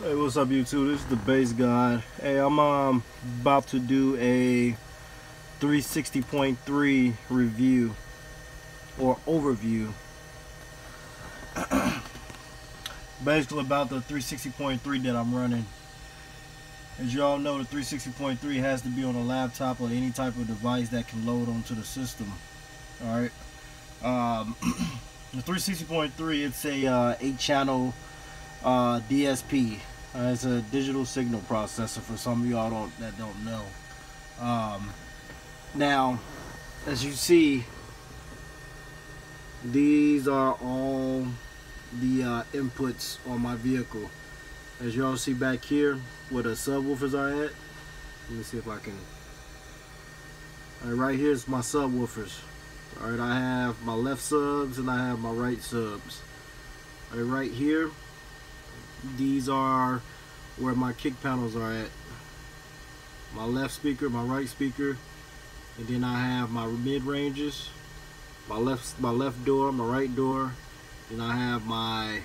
Hey, what's up YouTube? This is the Bass God. Hey, I'm um, about to do a 360.3 review or overview. Basically about the 360.3 that I'm running. As you all know, the 360.3 has to be on a laptop or any type of device that can load onto the system. Alright. Um, the 360.3, it's a uh, 8 channel uh, DSP. Uh, it's a digital signal processor for some of y'all don't that don't know. Um, now, as you see, these are all the uh, inputs on my vehicle. As y'all see back here, where the subwoofers are at. Let me see if I can. All right, right here's my subwoofers. All right, I have my left subs and I have my right subs. All right, right here, these are where my kick panels are at. My left speaker, my right speaker, and then I have my mid ranges, my left my left door, my right door, and I have my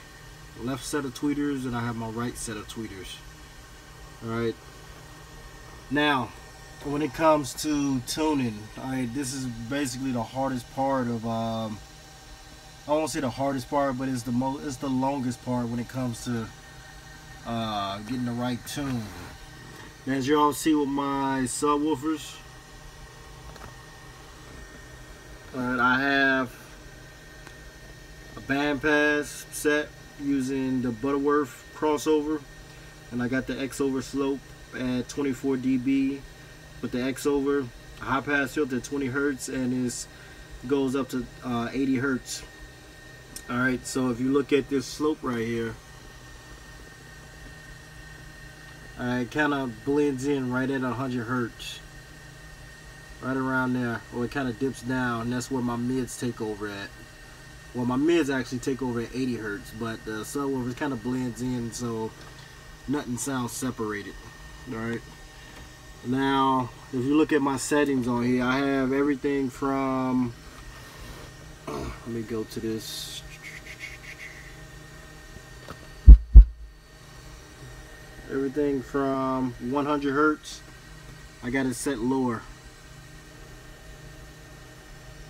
left set of tweeters and I have my right set of tweeters. Alright. Now, when it comes to tuning, alright, this is basically the hardest part of um I won't say the hardest part, but it's the most it's the longest part when it comes to uh, getting the right tune. As you all see with my subwoofers, alright, I have a bandpass set using the Butterworth crossover and I got the X-over slope at 24 dB with the X-over high pass filter at 20 hertz and it goes up to uh, 80 hertz alright so if you look at this slope right here uh, it kind of blends in right at 100 hertz. Right around there or it kind of dips down that's where my mids take over at. Well my mids actually take over at 80 hertz but the subwoofer kind of blends in so nothing sounds separated all right? Now if you look at my settings on here I have everything from let me go to this everything from 100 hertz. I got it set lower.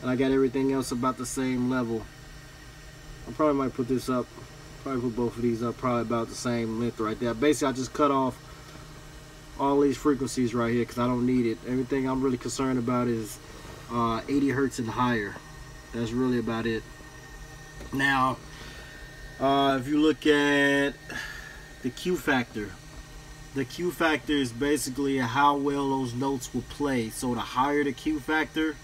And I got everything else about the same level. I probably might put this up. Probably put both of these up probably about the same length right there. Basically I just cut off all these frequencies right here because I don't need it. Everything I'm really concerned about is uh, 80 hertz and higher. That's really about it. Now uh, if you look at the Q factor the Q factor is basically how well those notes will play. So the higher the Q factor,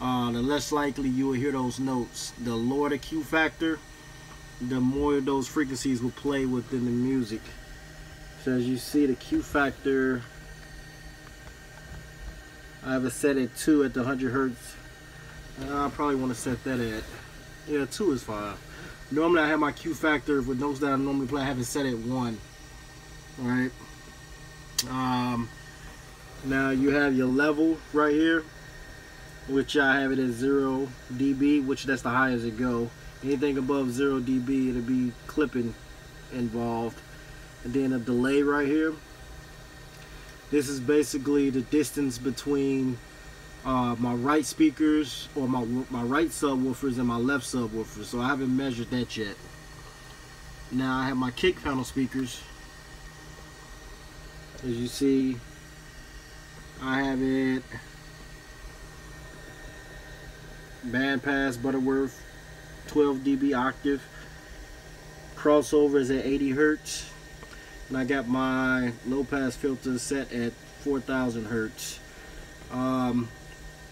uh, the less likely you will hear those notes. The lower the Q factor, the more those frequencies will play within the music. So as you see, the Q factor, I have it set at 2 at the 100 hertz. I probably want to set that at, yeah, 2 is fine. Normally I have my Q factor with notes that I normally play, I have it set at 1. Alright. Um, now you have your level right here, which I have it at 0 dB, which that's the highest it go. Anything above 0 dB, it'll be clipping involved. And then a delay right here. This is basically the distance between uh, my right speakers or my my right subwoofers and my left subwoofers. So I haven't measured that yet. Now I have my kick panel speakers as you see I have it. Bandpass Butterworth 12 dB octave. Crossover is at 80 Hertz. And I got my low pass filter set at 4000 Hertz. Um,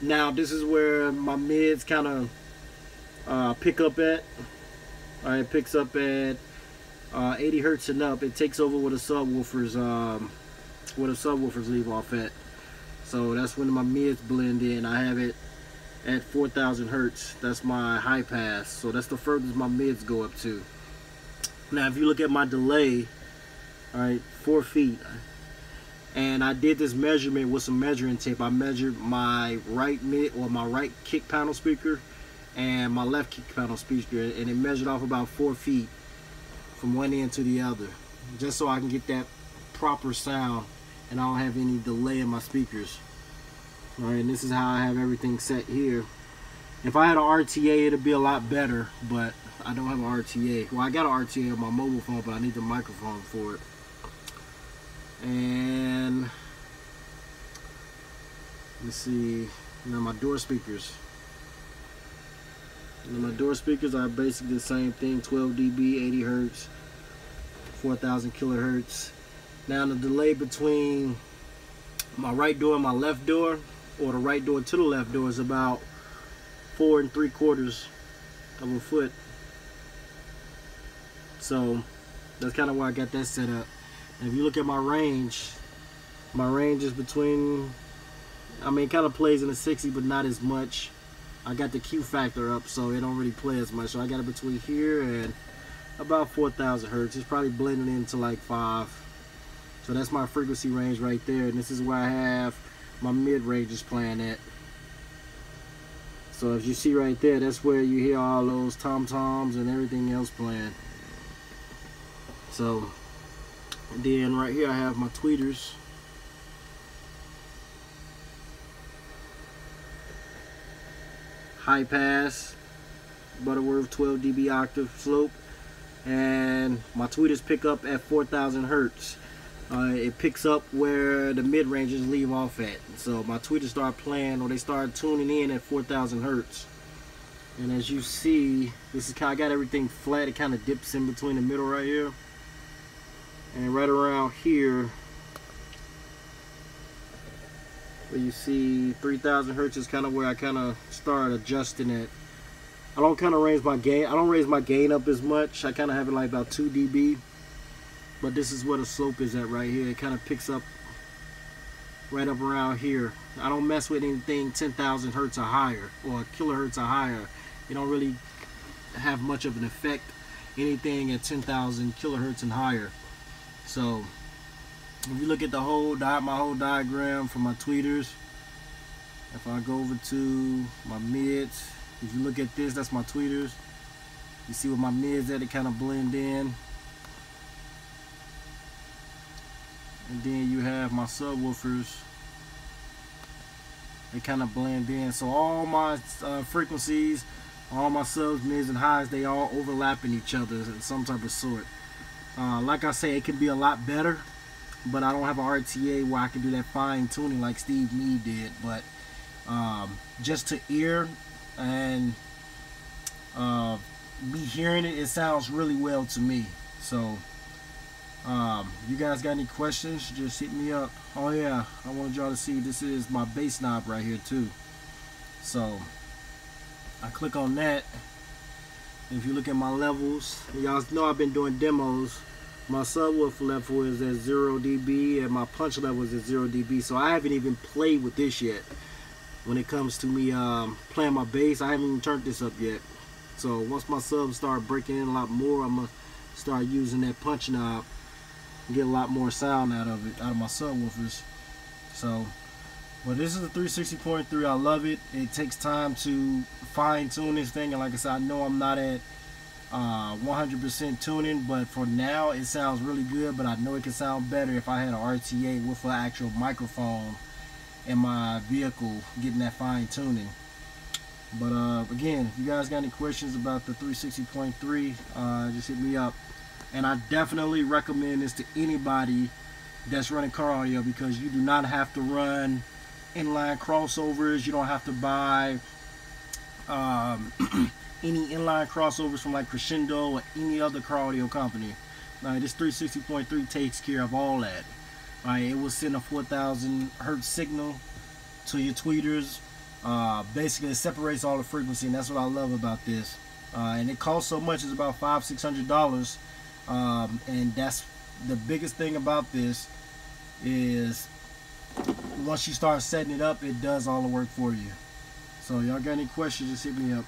now this is where my mids kind of uh, pick up at. Alright, it picks up at uh, 80 Hertz and up. It takes over with a subwoofer's um, where the subwoofers leave off at. So that's when my mids blend in. I have it at 4,000 hertz. That's my high pass. So that's the furthest my mids go up to. Now, if you look at my delay, all right, four feet. And I did this measurement with some measuring tape. I measured my right mid or my right kick panel speaker and my left kick panel speaker, and it measured off about four feet from one end to the other. just so I can get that proper sound and I don't have any delay in my speakers. All right, and this is how I have everything set here. If I had an RTA, it'd be a lot better, but I don't have an RTA. Well, I got an RTA on my mobile phone, but I need the microphone for it. And let's see, now my door speakers. And my door speakers are basically the same thing, 12 dB, 80 hertz, 4,000 kilohertz. Now the delay between my right door and my left door, or the right door to the left door is about four and three quarters of a foot. So that's kind of why I got that set up. And if you look at my range, my range is between, I mean, kind of plays in the 60, but not as much. I got the Q factor up, so it don't really play as much. So I got it between here and about 4,000 hertz. It's probably blending into like five. So that's my frequency range right there. And this is where I have my mid ranges playing at. So as you see right there, that's where you hear all those tom-toms and everything else playing. So then right here I have my tweeters. High pass, Butterworth 12 dB octave slope, and my tweeters pick up at 4,000 hertz uh, it picks up where the mid ranges leave off at. So my tweeters start playing or they start tuning in at 4,000 hertz. And as you see, this is kind of got everything flat. It kind of dips in between the middle right here. And right around here, where you see 3,000 hertz is kind of where I kind of start adjusting it. I don't kind of raise my gain. I don't raise my gain up as much. I kind of have it like about 2 dB but this is where the slope is at right here. It kind of picks up right up around here. I don't mess with anything 10,000 hertz or higher or kilohertz or higher. You don't really have much of an effect anything at 10,000 kilohertz and higher. So if you look at the whole my whole diagram for my tweeters if I go over to my mids if you look at this that's my tweeters. You see what my mids at it kind of blend in and then you have my subwoofers. They kind of blend in. So all my uh, frequencies all my subs mids and highs they all overlap in each other in some type of sort. Uh, like I say it can be a lot better but I don't have an RTA where I can do that fine tuning like Steve Meade did. But um, just to ear and uh, me hearing it it sounds really well to me. So um, you guys got any questions, just hit me up. Oh yeah, I wanted y'all to see this is my bass knob right here too. So I click on that. If you look at my levels, y'all know I've been doing demos. My subwoofer level is at 0 dB and my punch level is at 0 dB. So I haven't even played with this yet. When it comes to me um, playing my bass, I haven't even turned this up yet. So once my subs start breaking in a lot more, I'm going to start using that punch knob get a lot more sound out of it, out of my subwoofers. So, but this is a 360.3. I love it. It takes time to fine tune this thing, and like I said, I know I'm not at 100% uh, tuning, but for now it sounds really good. But I know it can sound better if I had an RTA with an actual microphone in my vehicle, getting that fine tuning. But uh, again, if you guys got any questions about the 360.3, uh, just hit me up. And I definitely recommend this to anybody that's running car audio because you do not have to run inline crossovers. You don't have to buy um, any inline crossovers from like Crescendo or any other car audio company. Like this 360.3 takes care of all that. Right, it will send a 4,000 hertz signal to your tweeters. Uh, basically, it separates all the frequency, and that's what I love about this. Uh, and it costs so much; it's about five, six hundred dollars um, and that's the biggest thing about this is once you start setting it up, it does all the work for you. So y'all got any questions, just hit me up.